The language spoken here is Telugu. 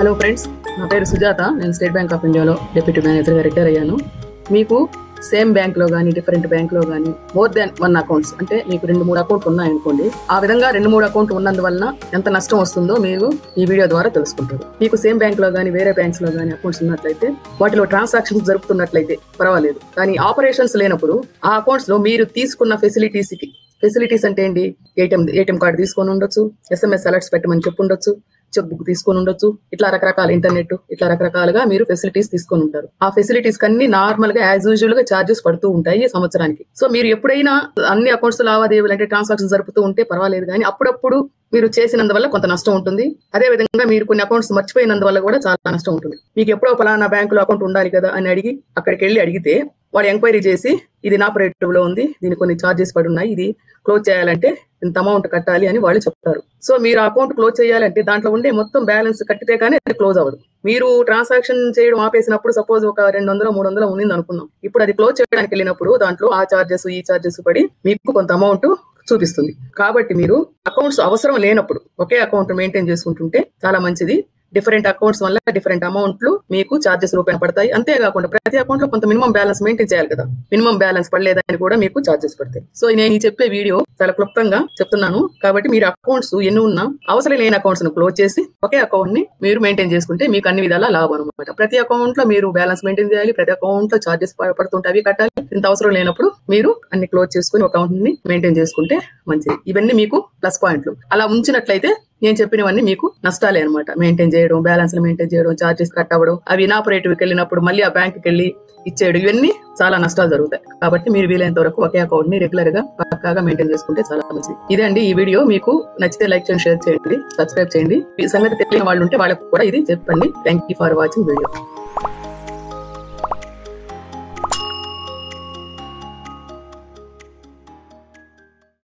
హలో ఫ్రెండ్స్ నా పేరు సుజాత. నేను స్టేట్ బ్యాంక్ ఆఫ్ ఇండియాలో డిప్యూటీ మేనేజర్గా రిటైర్ అయ్యాను. మీకు సేమ్ బ్యాంక్లో కానీ డిఫరెంట్ బ్యాంక్లో కానీ మోర్ దాన్ వన్ అకౌంట్స్ అంటే మీకు రెండు మూడు అకౌంట్ ఉన్నాయనుకోండి ఆ విధంగా రెండు మూడు అకౌంట్ ఉన్నందువలన ఎంత నష్టం వస్తుందో మీరు ఈ వీడియో ద్వారా తెలుసుకుంటారు. మీకు సేమ్ బ్యాంక్లో కానీ వేరే బ్యాంక్స్లో కానీ అకౌంట్స్ ఉన్నట్లయితే వాటిలో ట్రాన్సాక్షన్స్ జరుపుతున్నట్లయితే పర్వాలేదు. కానీ ఆపరేషన్స్ లేనప్పుడు ఆ అకౌంట్స్లో మీరు తీసుకున్న ఫెసిలిటీస్కి ఫెసిలిటీస్ అంటే ఏంటి? ఏటీఎం ఏటీఎం కార్డు తీసుకొని ఉండొచ్చు ఎస్ఎంఎస్ అలర్ట్స్ పెట్టమని చెప్పి ఉండొచ్చు చెక్ బుక్ తీసుకొని ఉండొచ్చు. ఇట్లా రకరకాల ఇంటర్నెట్ ఇట్లా రకరకాలుగా మీరు ఫెసిలిటీస్ తీసుకొని ఉంటారు. ఆ ఫెసిలిటీస్ కన్నీ నార్మల్గా యాజ్ యూజువల్గా చార్జెస్ పడుతూ ఉంటాయి ఈ సంవత్సరానికి. సో మీరు ఎప్పుడైనా అన్ని అకౌంట్స్ లావాదేవీలు అంటే ట్రాన్సాక్షన్ జరుపుతూ ఉంటే పర్వాలేదు కానీ అప్పుడప్పుడు మీరు చేసినందువల్ల కొంత నష్టం ఉంటుంది. అదే విధంగా మీరు కొన్ని అకౌంట్స్ మర్చిపోయినందువల్ల కూడా చాలా నష్టం ఉంటుంది. మీకు ఎప్పుడో పలానా బ్యాంకులో అకౌంట్ ఉండాలి కదా అని అడిగి అక్కడికి వెళ్ళి అడిగితే వాడు ఎంక్వైరీ చేసి ఇది నా లో ఉంది దీనికి కొన్ని చార్జెస్ పడి ఉన్నాయి ఇది క్లోజ్ చేయాలంటే ఇంత అమౌంట్ కట్టాలి అని వాళ్ళు చెప్తారు. సో మీరు అకౌంట్ క్లోజ్ చేయాలంటే దాంట్లో ఉండే మొత్తం బ్యాలెన్స్ కట్టితే కానీ అది క్లోజ్ అవ్వదు. మీరు ట్రాన్సాక్షన్ చేయడం ఆపేసినప్పుడు సపోజ్ ఒక రెండు వందలు మూడు వందలు ఉంది అనుకుందాం. ఇప్పుడు అది క్లోజ్ చేయడానికి వెళ్ళినప్పుడు దాంట్లో ఆ చార్జెస్ ఈ చార్జెస్ పడి మీకు కొంత అమౌంట్ చూపిస్తుంది. కాబట్టి మీరు అకౌంట్స్ అవసరం లేనప్పుడు ఒకే అకౌంట్ మెయింటైన్ చేసుకుంటుంటే చాలా మంచిది. డిఫరెంట్ అకౌంట్స్ వల్ల డిఫరెంట్ అమౌంట్లు మీకు చార్జెస్ రూపాయన పడతాయి అంతేకాకుండా ప్రతి అకౌంట్లో కొంత మినిమం బ్యాలెన్స్ మెయింటైన్ చేయాలి కదా. మినిమం బ్యాలెన్స్ పడలేదని కూడా మీకు చార్జెస్ పడతాయి. సో నేను ఈ చెప్పే వీడియో చాలా క్లుప్తంగా చెప్తున్నాను. కాబట్టి మీరు అకౌంట్స్ ఎన్ని ఉన్నా అవసరం లేని అకౌంట్స్ను క్లోజ్ చేసి ఒకే అకౌంట్ని మీరు మెయింటైన్ చేసుకుంటే మీకు అన్ని విధాలా లాభం అనమాట ప్రతి అకౌంట్లో మీరు బ్యాలెన్స్ మెయింటైన్ చేయాలి. ప్రతి అకౌంట్లో చార్జెస్ పడుతుంటే అవి కట్టాలి. ఇంత అవసరం లేనప్పుడు మీరు అన్ని క్లోజ్ చేసుకుని అకౌంట్ని మెయింటైన్ చేసుకుంటే మంచిది. ఇవన్నీ మీకు ప్లస్ పాయింట్లు. అలా ఉంచినట్లయితే నేను చెప్పినవన్నీ మీకు నష్టాలే అనమాట మెయింటైన్ చేయడం బ్యాలెన్స్ మెయింటైన్ చేయడం చార్జెస్ కట్ అవ్వడం అవి ఇనాపరేటివ్కి వెళ్ళినప్పుడు మళ్ళీ ఆ బ్యాంక్ వెళ్ళి ఇచ్చేయడం ఇవన్నీ చాలా నష్టాలు జరుగుతాయి. కాబట్టి మీరు వీలైనంత వరకు ఒకే అకౌంట్ని రెగ్యులర్గా పక్కాగా మెయింటైన్ చేసుకుంటే చాలా మంచిది. ఇదే అండి ఈ వీడియో మీకు నచ్చితే లైక్ చేయండి షేర్ చేయండి సబ్స్క్రైబ్ చేయండి. ఈ సంగతి తెలియని వాళ్ళు ఉంటే వాళ్ళకి కూడా ఇది చెప్పండి. Thank you for watching video